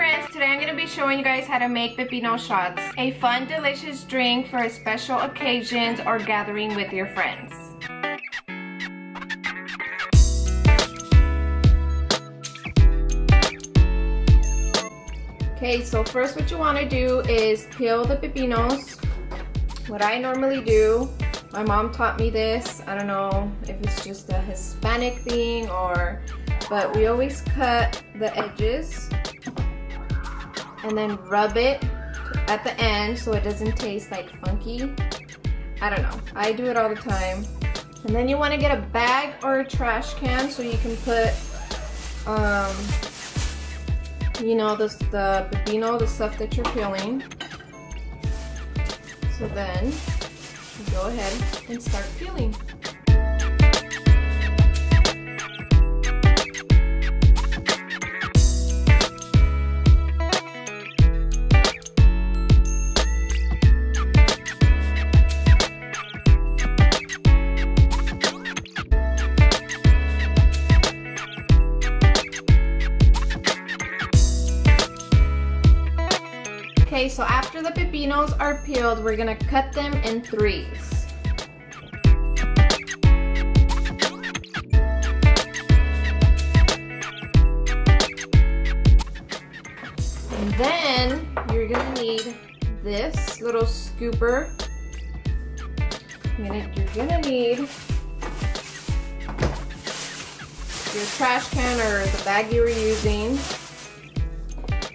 friends, today I'm going to be showing you guys how to make pepino shots. A fun, delicious drink for a special occasions or gathering with your friends. Okay, so first what you want to do is peel the pepinos. What I normally do, my mom taught me this. I don't know if it's just a Hispanic thing or, but we always cut the edges and then rub it at the end so it doesn't taste like funky. I don't know, I do it all the time. And then you want to get a bag or a trash can so you can put um, you know, the, the pepino, the stuff that you're peeling. So then, go ahead and start peeling. Okay, so after the pepinos are peeled, we're gonna cut them in threes. And then you're gonna need this little scooper. Gonna, you're gonna need your trash can or the bag you were using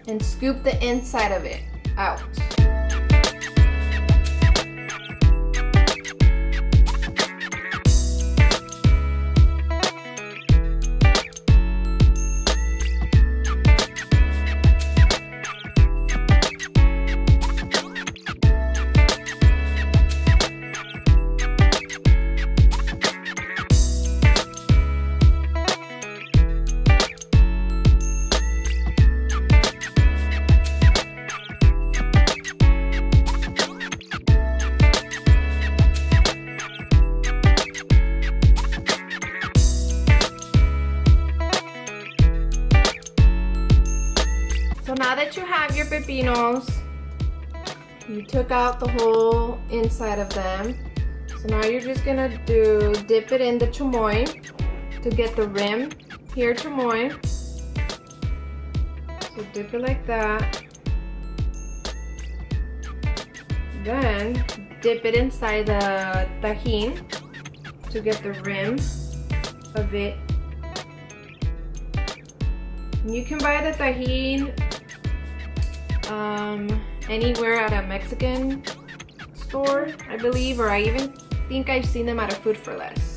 and scoop the inside of it out. Your pepinos, you took out the whole inside of them. So now you're just gonna do, dip it in the chamoy to get the rim. Here chamoy. So dip it like that. Then dip it inside the Tajín to get the rim of it. You can buy the Tajín um, anywhere at a Mexican store, I believe, or I even think I've seen them at a Food for Less.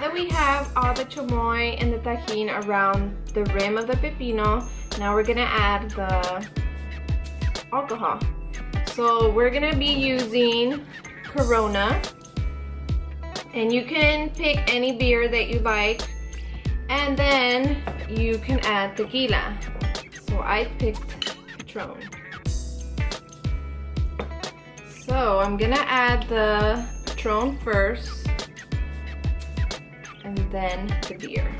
That we have all the chamoy and the Tajín around the rim of the pepino, now we're gonna add the alcohol. So we're gonna be using Corona, and you can pick any beer that you like, and then you can add tequila. So I picked Patron. So I'm gonna add the Patron first and then the beer.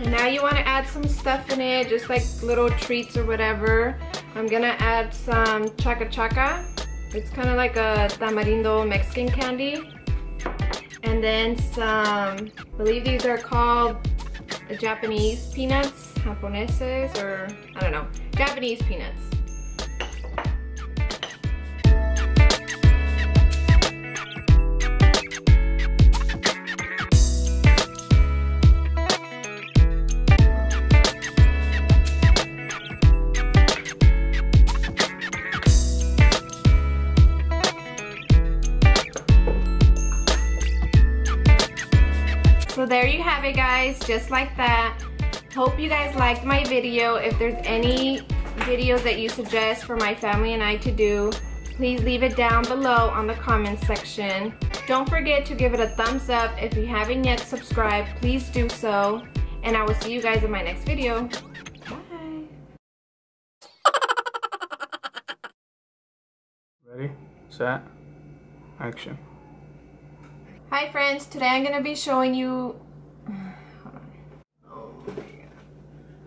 And now you want to add some stuff in it, just like little treats or whatever. I'm gonna add some chaca chaca it's kind of like a tamarindo Mexican candy. And then some, I believe these are called Japanese peanuts, japoneses, or I don't know, Japanese peanuts. So there you have it guys, just like that. Hope you guys liked my video. If there's any videos that you suggest for my family and I to do, please leave it down below on the comments section. Don't forget to give it a thumbs up. If you haven't yet subscribed, please do so. And I will see you guys in my next video. Bye. Ready, set, action. Hi friends, today I'm going to be showing you...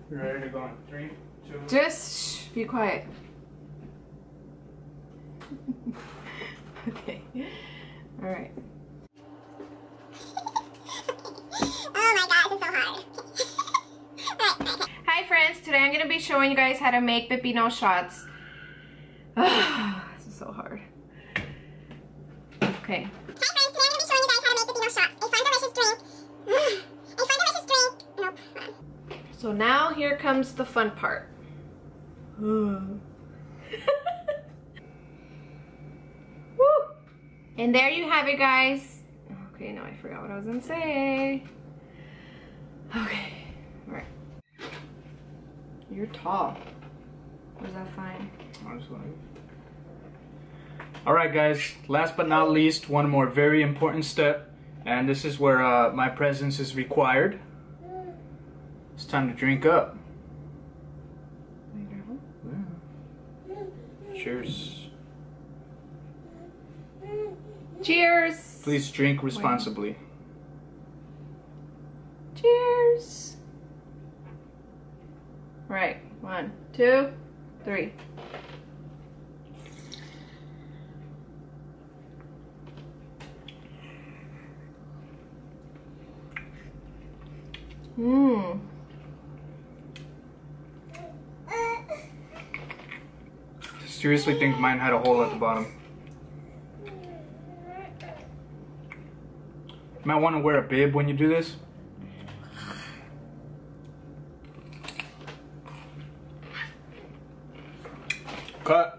You ready to go in three, two, Just shh, be quiet. okay. All right. Oh my god, this so hard. Hi friends, today I'm going to be showing you guys how to make pepino shots. this is so hard. Okay. Hi friends, today I'm going to be showing you guys how to make pepino shots. A fun delicious drink. A fun delicious drink. Nope. hold on. So now here comes the fun part. Woo! And there you have it guys. Okay, now I forgot what I was gonna say. Okay, alright. You're tall. Was that fine? I was like. All right, guys. Last but not least, one more very important step, and this is where uh, my presence is required. It's time to drink up. Cheers. Cheers! Please drink responsibly. Cheers! Right, one, two, three. Seriously think mine had a hole at the bottom. You might want to wear a bib when you do this. Cut.